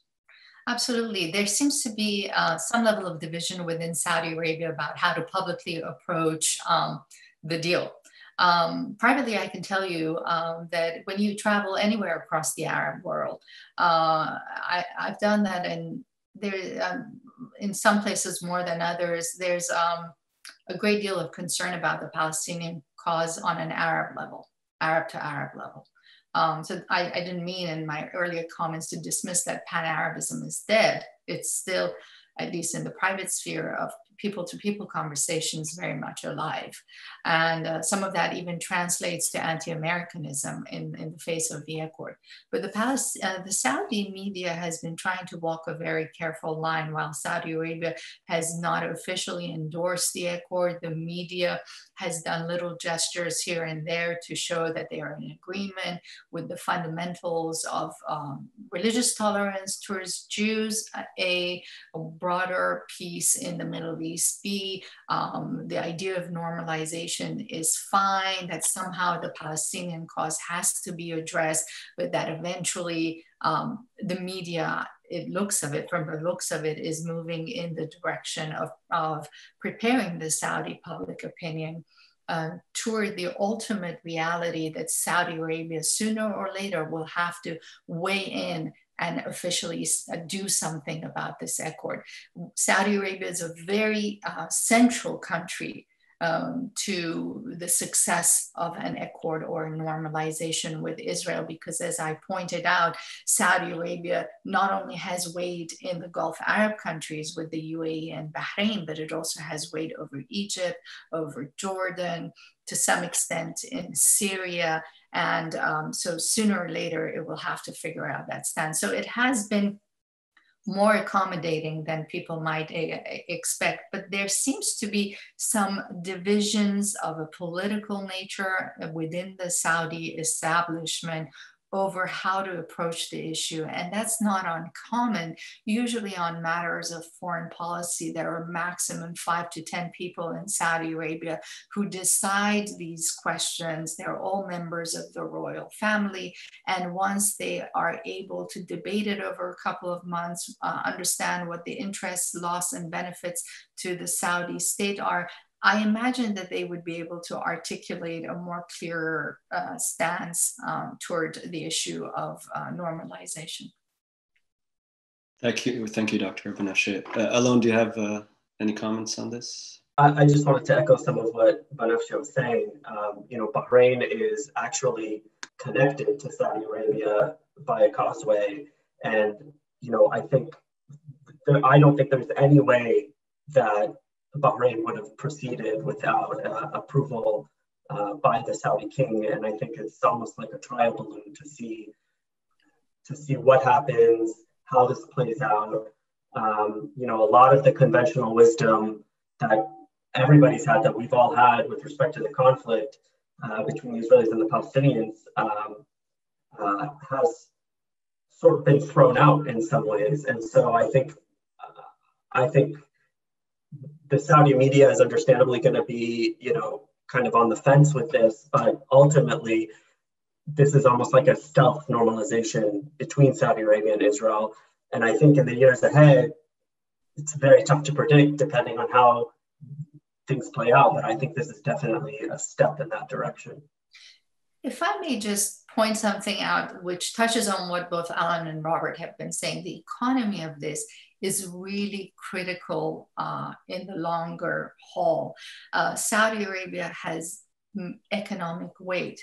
Absolutely. There seems to be uh, some level of division within Saudi Arabia about how to publicly approach um, the deal. Um, privately, I can tell you um, that when you travel anywhere across the Arab world, uh, I, have done that, and there, um, in some places more than others, there's um, a great deal of concern about the Palestinian cause on an Arab level, Arab to Arab level. Um, so I, I didn't mean in my earlier comments to dismiss that Pan-Arabism is dead. It's still, at least in the private sphere of people to people conversations very much alive. And uh, some of that even translates to anti Americanism in, in the face of the Accord. But the, Palis- uh, the Saudi media has been trying to walk a very careful line while Saudi Arabia has not officially endorsed the Accord. The media has done little gestures here and there to show that they are in agreement with the fundamentals of um, religious tolerance towards Jews, a, a broader peace in the Middle Um, the idea of normalization is fine, that somehow the Palestinian cause has to be addressed, but that eventually um, the media, it looks of it, from the looks of it, is moving in the direction of, of preparing the Saudi public opinion uh, toward the ultimate reality that Saudi Arabia sooner or later will have to weigh in and officially uh, do something about this accord. Saudi Arabia is a very uh, central country um, to the success of an accord or normalization with Israel, because as I pointed out, Saudi Arabia not only has weight in the Gulf Arab countries with the UAE and Bahrain, but it also has weight over Egypt, over Jordan, to some extent in Syria and um, so sooner or later, it will have to figure out that stance. So it has been more accommodating than people might uh, expect. But there seems to be some divisions of a political nature within the Saudi establishment over how to approach the issue. And that's not uncommon. Usually, on matters of foreign policy, there are maximum five to 10 people in Saudi Arabia who decide these questions. They're all members of the royal family. And once they are able to debate it over a couple of months, uh, understand what the interests, loss, and benefits to the Saudi state are, I imagine that they would be able to articulate a more clear uh, stance um, toward the issue of uh, normalization. Thank you, thank you, Dr. Banafsheh. Uh, Alon, do you have uh, any comments on this? I, I, just wanted to echo some of what Banafsheh was saying. Um, you know, Bahrain is actually connected to Saudi Arabia by a causeway, and you know, I think there, I don't think there's any way that Bahrain would have proceeded without uh, approval uh, by the Saudi king, and I think it's almost like a trial balloon to see to see what happens, how this plays out. Um, you know, a lot of the conventional wisdom that everybody's had, that we've all had with respect to the conflict uh, between the Israelis and the Palestinians, um, uh, has sort of been thrown out in some ways, and so I think uh, I think the Saudi media is understandably going to be, you know, kind of on the fence with this, but ultimately, this is almost like a stealth normalization between Saudi Arabia and Israel. And I think in the years ahead, it's very tough to predict depending on how things play out. But I think this is definitely a step in that direction. If I may just point something out, which touches on what both Alan and Robert have been saying, the economy of this is really critical uh, in the longer haul. Uh, Saudi Arabia has economic weight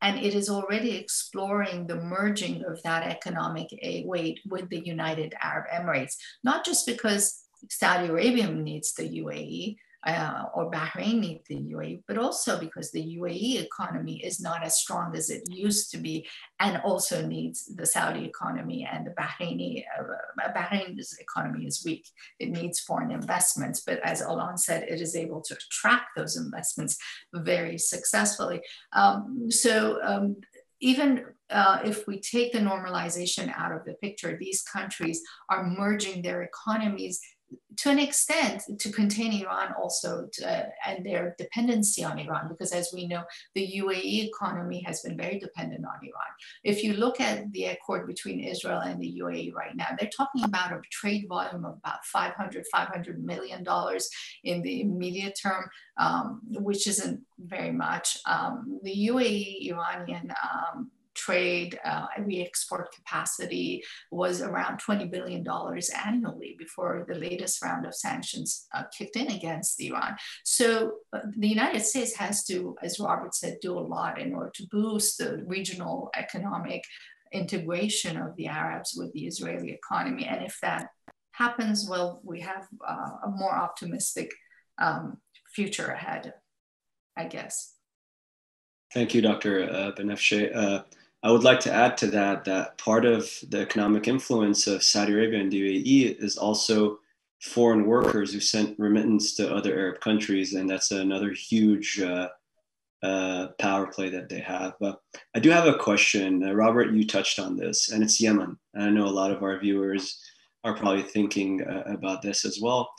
and it is already exploring the merging of that economic weight with the United Arab Emirates, not just because Saudi Arabia needs the UAE, uh, or Bahrain need the UAE, but also because the UAE economy is not as strong as it used to be, and also needs the Saudi economy and the Bahraini uh, Bahrain's economy is weak. It needs foreign investments, but as Alon said, it is able to attract those investments very successfully. Um, so. Um, even uh, if we take the normalization out of the picture, these countries are merging their economies to an extent to contain Iran also to, uh, and their dependency on Iran, because as we know, the UAE economy has been very dependent on Iran. If you look at the accord between Israel and the UAE right now, they're talking about a trade volume of about 500, 500 million dollars in the immediate term, um, which isn't very much. Um, the UAE Iranian um, trade, uh, re-export capacity was around $20 billion annually before the latest round of sanctions uh, kicked in against Iran. So uh, the United States has to, as Robert said, do a lot in order to boost the regional economic integration of the Arabs with the Israeli economy. And if that happens, well, we have uh, a more optimistic um, future ahead, I guess. Thank you, Dr. Uh, Banafsheh. Uh, I would like to add to that that part of the economic influence of Saudi Arabia and the UAE is also foreign workers who sent remittance to other Arab countries, and that's another huge uh, uh, power play that they have. But I do have a question. Uh, Robert, you touched on this, and it's Yemen. And I know a lot of our viewers are probably thinking uh, about this as well.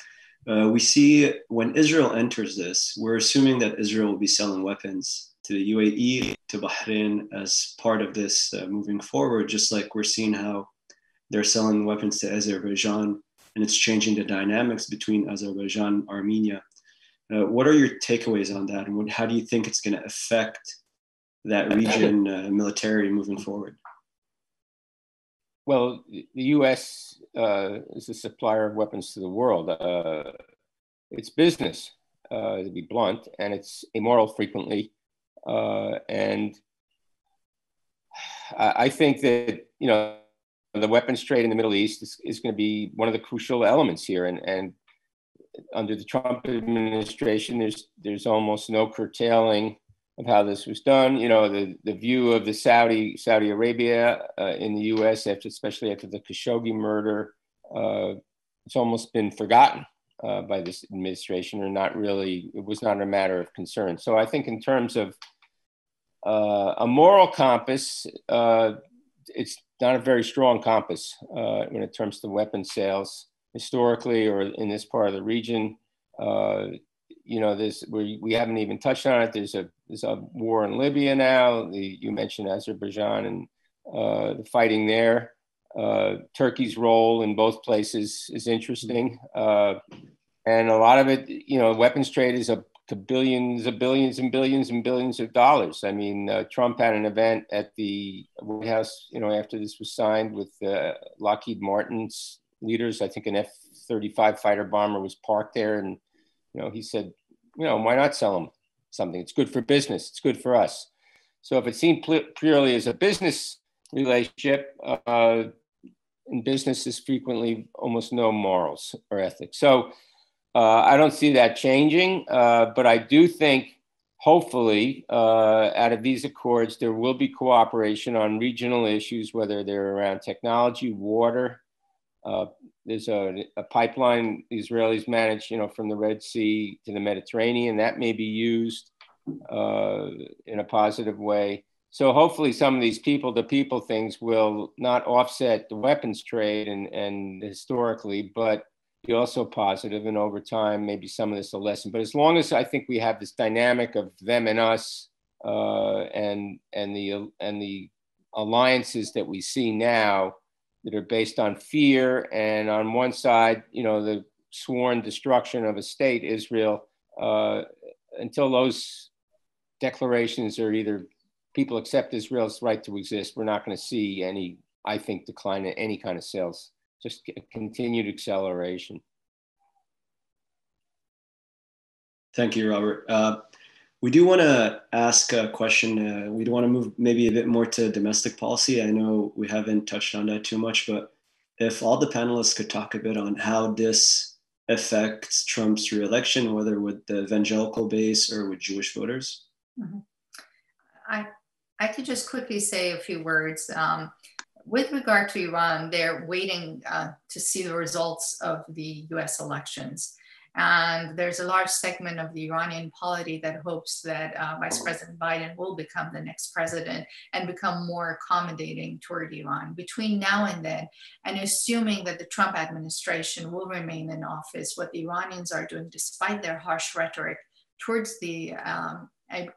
Uh, we see when Israel enters this, we're assuming that Israel will be selling weapons to the UAE, to Bahrain as part of this uh, moving forward, just like we're seeing how they're selling weapons to Azerbaijan and it's changing the dynamics between Azerbaijan and Armenia. Uh, what are your takeaways on that, and what, how do you think it's going to affect that region uh, militarily moving forward? Well, the U.S. Uh, is a supplier of weapons to the world. Uh, it's business, uh, to be blunt, and it's immoral frequently. Uh, and I, think that you know the weapons trade in the Middle East is, is going to be one of the crucial elements here, and and under the Trump administration, there's there's almost no curtailing of how this was done. You know, the, the view of the Saudi Saudi Arabia uh, in the U.S. after, especially after the Khashoggi murder, uh, it's almost been forgotten uh, by this administration, or not really. It was not a matter of concern. So I think in terms of uh, a moral compass, uh, it's not a very strong compass uh, when it comes to weapon sales historically or in this part of the region. Uh, you know, this we, we haven't even touched on it. There's a there's a war in Libya now. The, you mentioned Azerbaijan and the fighting there. Uh, Turkey's role in both places is interesting, uh, and a lot of it, you know, weapons trade is a to billions of billions and billions and billions of dollars. I mean, uh, Trump had an event at the White House, you know, after this was signed with uh, Lockheed Martin's leaders. I think an F 35 fighter bomber was parked there. And, you know, he said, you know, why not sell them something? It's good for business, it's good for us. So if it seemed purely as a business relationship, uh, in business is frequently almost no morals or ethics. So uh, I don't see that changing, uh, but I do think hopefully uh, out of these accords, there will be cooperation on regional issues, whether they're around technology, water, uh, there's a, a, pipeline the Israelis manage, you know, from the Red Sea to the Mediterranean. That may be used uh, in a positive way. So hopefully, some of these people-to-people things will not offset the weapons trade and, and historically, but be also positive. And over time, maybe some of this will lessen. But as long as I think we have this dynamic of them and us, uh, and and the and the alliances that we see now that are based on fear and on one side, you know, the sworn destruction of a state, Israel, uh, until those declarations are either people accept Israel's right to exist, we're not going to see any, I think, decline in any kind of sales, just continued acceleration. Thank you, Robert. Uh, we do want to ask a question. Uh, we do want to move maybe a bit more to domestic policy. I know we haven't touched on that too much, but if all the panelists could talk a bit on how this affects Trump's reelection, whether with the evangelical base or with Jewish voters. Mm-hmm. I, I could just quickly say a few words. Um, with regard to Iran, they're waiting uh, to see the results of the US elections. And there's a large segment of the Iranian polity that hopes that uh, Vice President Biden will become the next president and become more accommodating toward Iran. Between now and then, and assuming that the Trump administration will remain in office, what the Iranians are doing, despite their harsh rhetoric towards the um,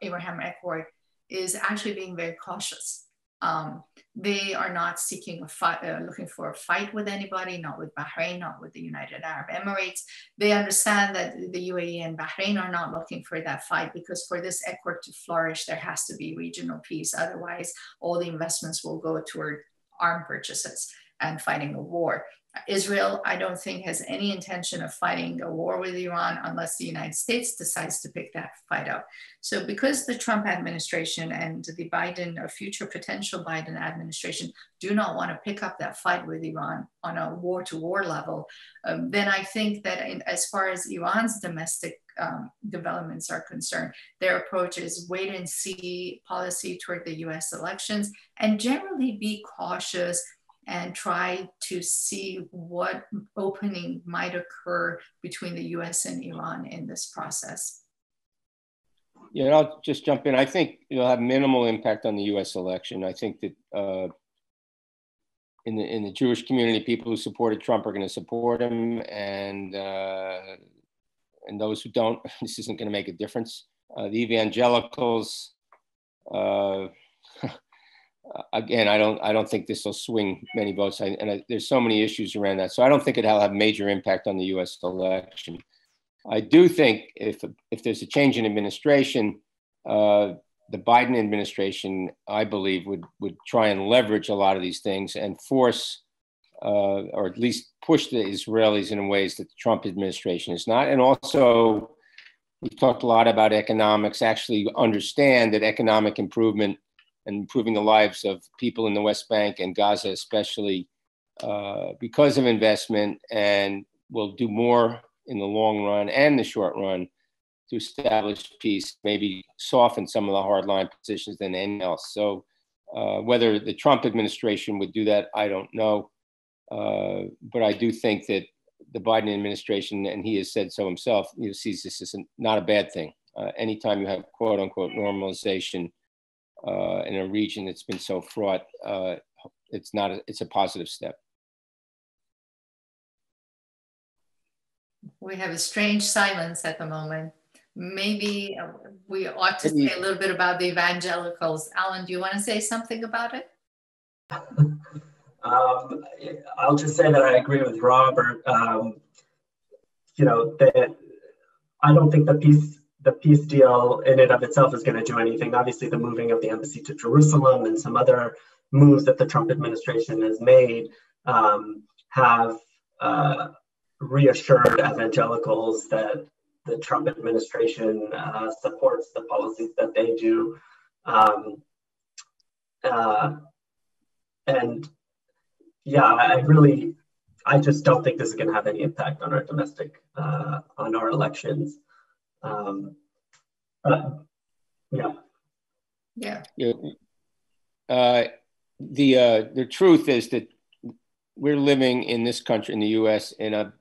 Abraham Accord, is actually being very cautious. Um, they are not seeking a fight, uh, looking for a fight with anybody, not with Bahrain, not with the United Arab Emirates. They understand that the UAE and Bahrain are not looking for that fight because for this accord to flourish, there has to be regional peace. Otherwise, all the investments will go toward arm purchases and fighting a war. Israel, I don't think, has any intention of fighting a war with Iran unless the United States decides to pick that fight up. So, because the Trump administration and the Biden, or future potential Biden administration, do not want to pick up that fight with Iran on a war to war level, um, then I think that in, as far as Iran's domestic um, developments are concerned, their approach is wait and see policy toward the US elections and generally be cautious and try to see what opening might occur between the US and Iran in this process. Yeah, I'll just jump in. I think it'll have minimal impact on the U.S. election. I think that uh, in the in the Jewish community, people who supported Trump are going to support him, and uh, and those who don't, this isn't going to make a difference. Uh, the evangelicals, uh, again, I don't, I don't think this will swing many votes. I, and I, there's so many issues around that. So I don't think it'll have major impact on the U.S. election. I do think if if there's a change in administration, uh, the Biden administration, I believe, would would try and leverage a lot of these things and force, uh, or at least push the Israelis in ways that the Trump administration is not. And also, we've talked a lot about economics. Actually, understand that economic improvement and improving the lives of people in the West Bank and Gaza, especially uh, because of investment, and will do more in the long run and the short run to establish peace, maybe soften some of the hardline positions than anything else. So, uh, whether the Trump administration would do that, I don't know. Uh, but I do think that the Biden administration, and he has said so himself, you know, sees this as a, not a bad thing. Uh, anytime you have quote unquote normalization uh, in a region that's been so fraught, uh, it's not a, it's a positive step. We have a strange silence at the moment. Maybe uh, we ought to say a little bit about the evangelicals. Alan, do you want to say something about it? Um, I'll just say that I agree with Robert. Um, you know that I don't think the peace the peace deal in and of itself is going to do anything. Obviously, the moving of the embassy to Jerusalem and some other moves that the Trump administration has made um, have uh, reassured evangelicals that the Trump administration uh, supports the policies that they do. Um, uh, and yeah, I really, I just don't think this is going to have any impact on our domestic, uh, on our elections. Um, uh, yeah. Yeah. yeah. Uh, the uh, the truth is that we're living in this country, in the U.S., in a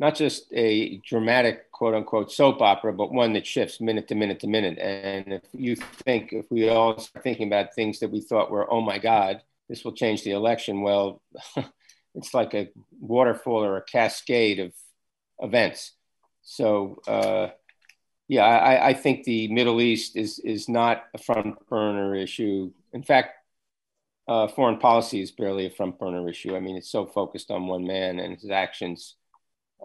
not just a dramatic quote unquote soap opera, but one that shifts minute to minute to minute. And if you think, if we all start thinking about things that we thought were, oh my God, this will change the election, well, it's like a waterfall or a cascade of events. So uh, yeah, I, I, think the Middle East is is not a front burner issue. In fact, uh, foreign policy is barely a front burner issue. I mean, it's so focused on one man and his actions.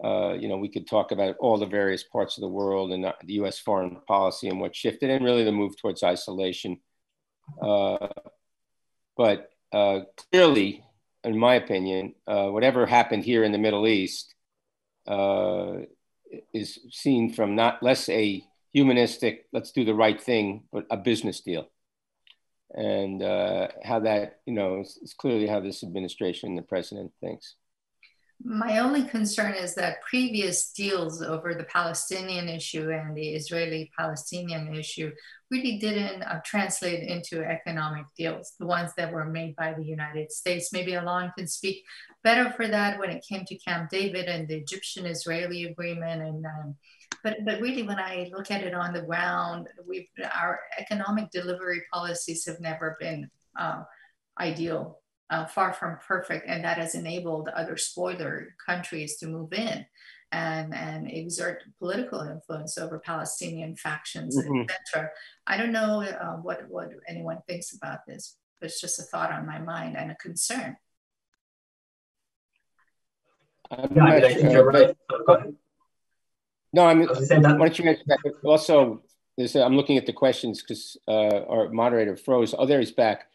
Uh, you know, we could talk about all the various parts of the world and the U.S. foreign policy and what shifted, and really the move towards isolation. Uh, but uh, clearly, in my opinion, uh, whatever happened here in the Middle East uh, is seen from not less a humanistic, let's do the right thing, but a business deal. And uh, how that, you know, is, clearly how this administration and the president thinks. My only concern is that previous deals over the Palestinian issue and the Israeli Palestinian issue really didn't uh, translate into economic deals, the ones that were made by the United States. Maybe Alon can speak better for that when it came to Camp David and the Egyptian Israeli agreement. And um, but, but really, when I look at it on the ground, our economic delivery policies have never been uh, ideal uh, far from perfect, and that has enabled other spoiler countries to move in and, and exert political influence over Palestinian factions, mm-hmm. etc. I don't know uh, what, what anyone thinks about this. But it's just a thought on my mind and a concern. Yeah, I mean, I think you're right. No, I mean, why don't you answer that? Also, there's, I'm looking at the questions because uh, our moderator froze. Oh, there he's back.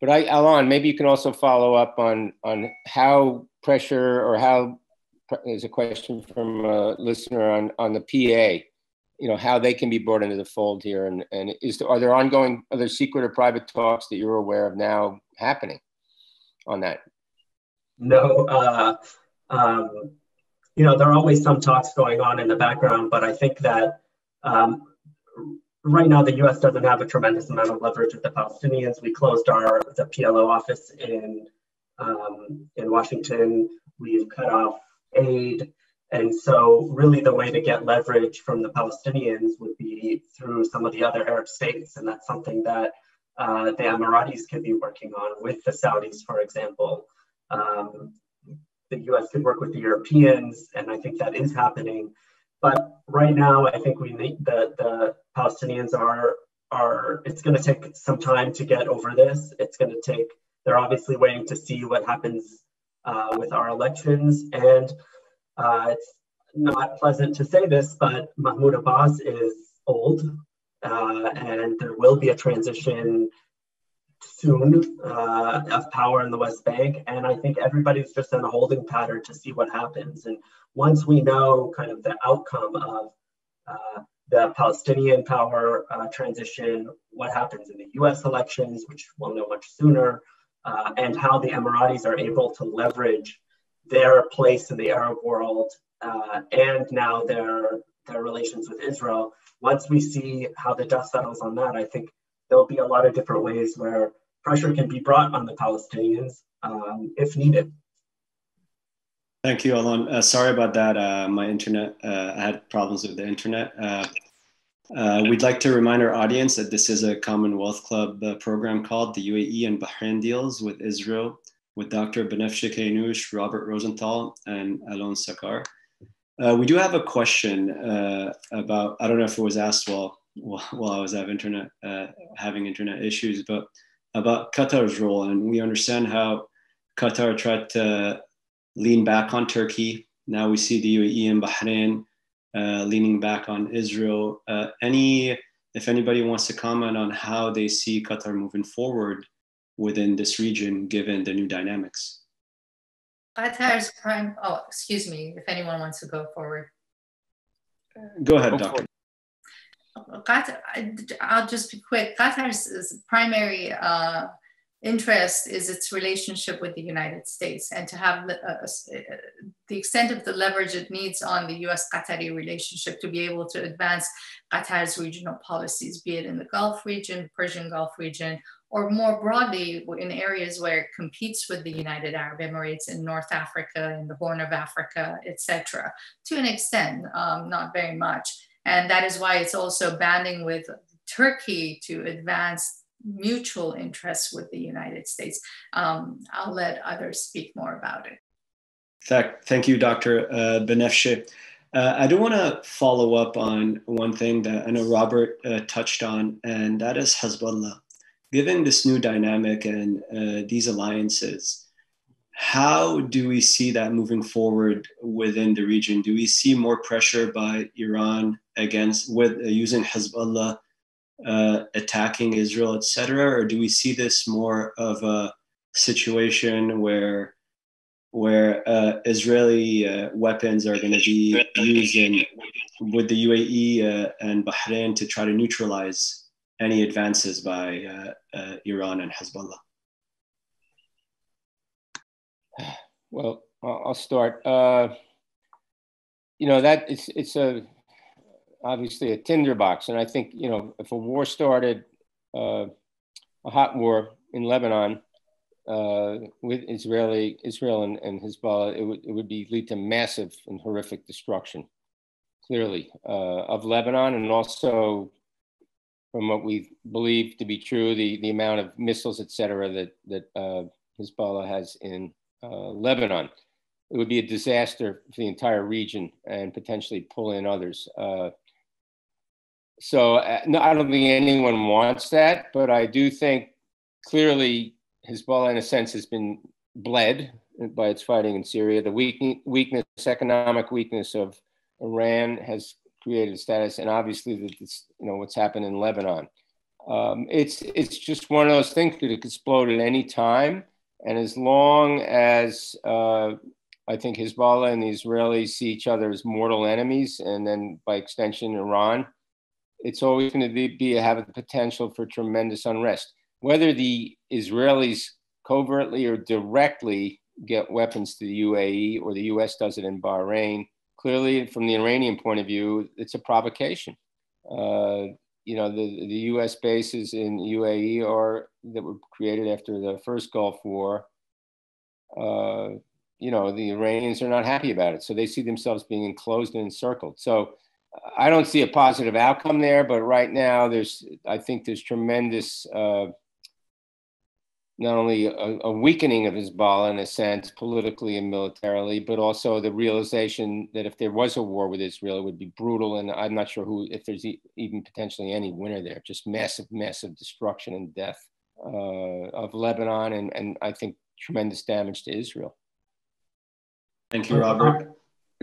But I, Alon, maybe you can also follow up on on how pressure or how there's a question from a listener on on the PA. You know how they can be brought into the fold here, and and is there, are there ongoing are there secret or private talks that you're aware of now happening on that? No, uh, um, you know, there are always some talks going on in the background, but I think that um, right now the U.S. doesn't have a tremendous amount of leverage with the Palestinians. We closed our the PLO office in um, in Washington. We've cut off aid, and so really the way to get leverage from the Palestinians would be through some of the other Arab states, and that's something that uh, the Emiratis could be working on with the Saudis, for example. Um, the US could work with the Europeans, and I think that is happening. But right now, I think we need the, the Palestinians are are it's going to take some time to get over this. It's going to take. They're obviously waiting to see what happens uh, with our elections, and uh, it's not pleasant to say this, but Mahmoud Abbas is old, uh, and there will be a transition soon uh, of power in the West Bank. And I think everybody's just in a holding pattern to see what happens. And once we know kind of the outcome of uh, the Palestinian power uh, transition, what happens in the US elections, which we'll know much sooner, uh, and how the Emiratis are able to leverage their place in the Arab world uh, and now their, their relations with Israel. Once we see how the dust settles on that, I think there'll be a lot of different ways where pressure can be brought on the Palestinians um, if needed. Thank you, Alon. Uh, sorry about that. Uh, my internet, uh, I had problems with the internet. Uh, uh, we'd like to remind our audience that this is a Commonwealth Club uh, program called the UAE and Bahrain Deals with Israel with Dr. Banafsheh Keynoush, Robert Rosenthal, and Alon Sachar. we do have a question about, I don't know if it was asked while while I was have internet uh, having internet issues, but about Qatar's role, and we understand how Qatar tried to lean back on Turkey. Now we see the UAE and Bahrain uh, leaning back on Israel. Uh, any, if anybody wants to comment on how they see Qatar moving forward within this region, given the new dynamics. Qatar's prime. Oh, excuse me. If anyone wants to go forward. Go ahead, Doctor. Qatar, I'll just be quick. Qatar's primary uh, interest is its relationship with the United States and to have the, uh, uh the extent of the leverage it needs on the US Qatari relationship to be able to advance Qatar's regional policies, be it in the Gulf region, Persian Gulf region, or more broadly in areas where it competes with the United Arab Emirates in North Africa, in the Horn of Africa, etc. To an extent, um, not very much. And that is why it's also banding with Turkey to advance mutual interests with the United States. Um, I'll let others speak more about it. Thank you, Dr. Uh, Banafsheh. Uh, I do want to follow up on one thing that I know Robert uh, touched on, and that is Hezbollah. Given this new dynamic and uh, these alliances, how do we see that moving forward within the region? Do we see more pressure by Iran against with uh, using Hezbollah uh, attacking Israel, etc., or do we see this more of a situation where where uh, Israeli uh, weapons are going to be used in, with the UAE uh, and Bahrain to try to neutralize any advances by uh, Iran and Hezbollah? Well, I'll start. Uh, you know that it's it's a obviously a tinderbox, and I think you know if a war started, uh, a hot war in Lebanon uh, with Israeli Israel and, and Hezbollah, it would it would be lead to massive and horrific destruction, clearly uh, of Lebanon, and also from what we believe to be true, the the amount of missiles, et cetera, that that uh, Hezbollah has in Lebanon. It would be a disaster for the entire region and potentially pull in others. Uh, so uh, no, I don't think anyone wants that, but I do think clearly, Hezbollah, in a sense, has been bled by its fighting in Syria. The weakness, economic weakness of Iran has created status, and obviously, this, you know what's happened in Lebanon. Um, it's it's just one of those things that could explode at any time, and as long as uh, I think Hezbollah and the Israelis see each other as mortal enemies, and then by extension, Iran, it's always going to be, be have the potential for tremendous unrest. Whether the Israelis covertly or directly get weapons to the UAE or the US does it in Bahrain, clearly from the Iranian point of view, it's a provocation. Uh, you know, the, the US bases in UAE are that were created after the first Gulf War. Uh, you know, the Iranians are not happy about it. So they see themselves being enclosed and encircled. So I don't see a positive outcome there, but right now there's, I think there's tremendous uh, not only a, a, weakening of Hezbollah in a sense, politically and militarily, but also the realization that if there was a war with Israel, it would be brutal. And I'm not sure who, if there's e- even potentially any winner there, just massive, massive destruction and death uh, of Lebanon, and, and I think tremendous damage to Israel. Thank you, Robert.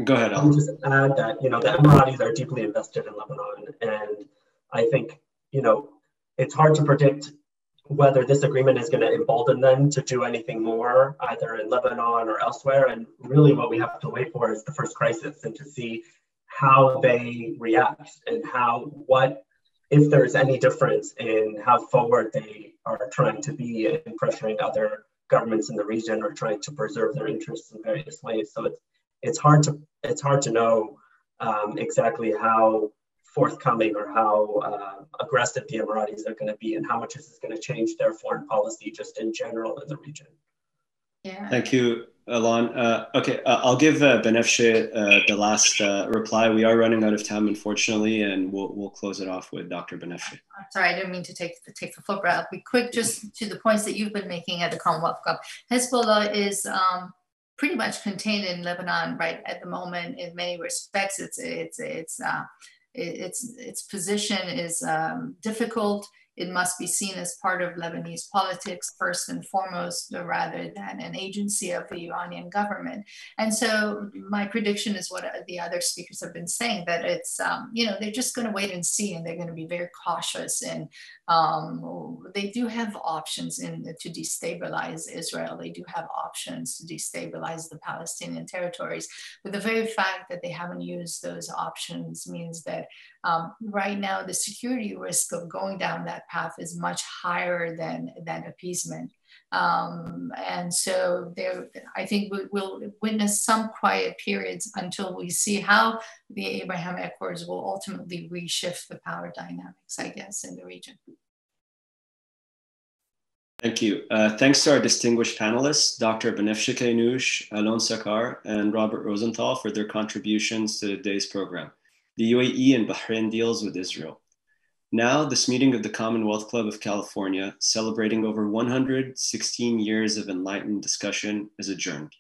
Go ahead. I'll just add that, you know, the Emiratis are deeply invested in Lebanon. And I think, you know, it's hard to predict whether this agreement is going to embolden them to do anything more, either in Lebanon or elsewhere. And really, what we have to wait for is the first crisis and to see how they react and how, what, if there's any difference in how forward they are trying to be in pressuring other governments in the region or trying to preserve their interests in various ways. So it's, it's hard to it's hard to know um, exactly how forthcoming or how uh, aggressive the Emiratis are going to be and how much is this is going to change their foreign policy just in general in the region. Yeah. Thank you, Alon. Uh, okay, uh, I'll give uh, Banafsheh uh, the last uh, reply. We are running out of time, unfortunately, and we'll, we'll close it off with Dr. Banafsheh. Sorry, I didn't mean to take take the floor, but I'll be quick just to the points that you've been making at the Commonwealth Club. Hezbollah is um, pretty much contained in Lebanon right at the moment in many respects. It's it's it's uh, its, its position is um, difficult. It must be seen as part of Lebanese politics first and foremost, rather than an agency of the Iranian government. And so, my prediction is what the other speakers have been saying that it's, um, you know, they're just going to wait and see, and they're going to be very cautious in um, they do have options in to destabilize Israel. They do have options to destabilize the Palestinian territories. But the very fact that they haven't used those options means that um, right now the security risk of going down that path is much higher than, than appeasement. Um, and so there, I think we, will witness some quiet periods until we see how the Abraham Accords will ultimately reshift the power dynamics, I guess, in the region. Thank you. Uh, thanks to our distinguished panelists, Dr. Banafsheh Keynoush, Alon Sachar, and Robert Rosenthal for their contributions to today's program. The UAE and Bahrain deals with Israel. Now, this meeting of the Commonwealth Club of California, celebrating over 116 years of enlightened discussion, is adjourned.